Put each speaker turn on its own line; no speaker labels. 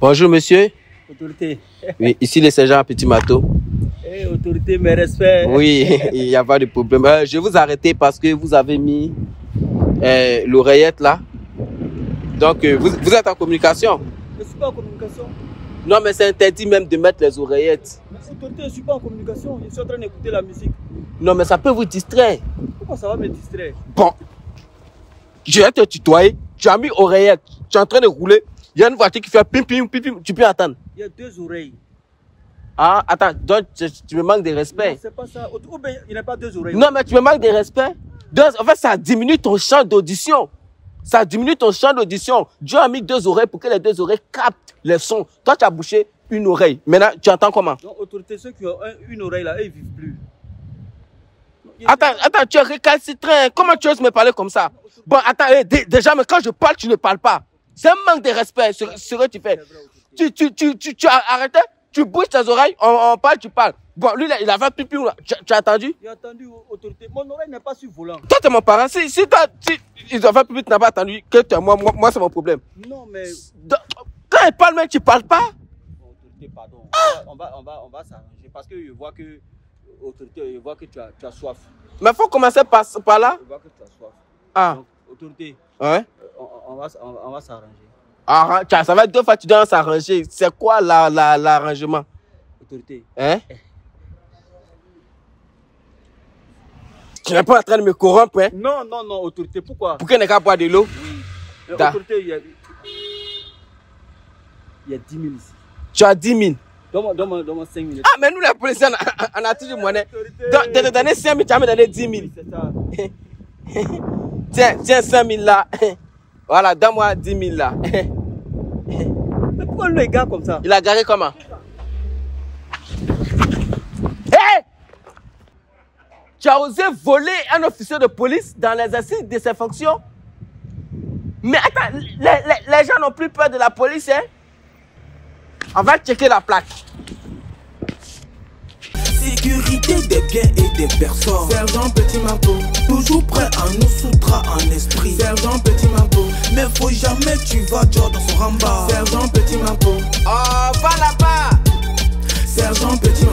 Bonjour monsieur.
Autorité.
Oui, ici le sergent Petit Mato.
Eh, autorité, mes respects.
Oui, il n'y a pas de problème. Euh, je vais vous arrêter parce que vous avez mis euh, l'oreillette là. Donc, euh, vous, vous êtes en communication.
Je ne suis pas en communication.
Non, mais c'est interdit même de mettre les oreillettes.
Mais autorité, je ne suis pas en communication. Je suis en train d'écouter la musique.
Non, mais ça peut vous distraire.
Pourquoi ça va me distraire?
Bon, je vais te tutoyer. Tu as mis oreillette. Tu es en train de rouler. Il y a une voiture qui fait pim pim pim pim. Tu peux attendre.
Il y a deux oreilles.
Ah, attends, donc tu, tu me manques de respect.
c'est pas ça. Ou bien, il n'y a pas deux oreilles.
Non, mais tu me manques de respect. Donc, en fait, ça diminue ton champ d'audition. Ça diminue ton champ d'audition. Dieu a mis deux oreilles pour que les deux oreilles captent les sons. Toi, tu as bouché une oreille. Maintenant, tu entends comment?
Donc, autorité, ceux qui ont un- une oreille là, eux, ils vivent plus.
Attends, attends, tu es récalcitrant. Comment tu oses me parler comme ça? Bon, attends, eh, dé- déjà, mais quand je parle, tu ne parles pas. C'est un manque de respect, ce, ce que tu fais. Tu, tu, tu, tu, tu as arrêté Tu bouges tes oreilles, on, on parle, tu parles. Bon, lui, là, il avait pipi. là? Tu, tu as entendu
J'ai entendu autorité. Mon oreille n'est pas sur volant.
Toi, t'es mon parent. Si, si toi, si ils ont fait pipi, tu n'as pas entendu que tu moi, moi, moi c'est mon problème.
Non, mais.
Donc, Quand il parle, même, tu parles pas.
Bon, autorité, pardon. On va, on va, on va s'arranger parce que je vois que. Autorité, je vois que tu as, tu as soif.
Mais faut commencer par, par là.
Je vois que tu as soif.
Ah,
Donc, autorité,
ouais.
On, va, on, va- s'arranger.
Arran- tiens, ça va être deux fois, tu dois s'arranger. C'est quoi la- la- l'arrangement?
Autorité,
Hein? Tu n'es pas en train de me corrompre, hein?
Non, non, non, autorité, pourquoi?
Pour qu'il n'ait qu'à boire de l'eau. Da.
Autorité, il y a. Il y a 10 000 ici.
Tu as 10 000.
Donne-moi donne-moi 5 minutes.
Ah, mais nous, les policiers, on a, toujours monnaie. De te donner 5 000, tu vas me donner 10 000.
Oui, c'est ça.
Tiens, tiens 5 000 là. Voilà, donne-moi 10 000 là.
Mais pourquoi le gars comme ça?
Il a garé comment Hé Tu as osé voler un officier de police dans l'exercice de ses fonctions? Mais attends, les, les- les gens n'ont plus peur de la police, hein? On va checker la plaque.
Sécurité des biens et des personnes. Sergent Petit Marteau, toujours prêt à nous soutra en esprit. Tu vas Joe dans son ramba. Sergent Petit Marteau,
Oh, va là-bas
Sergent Petit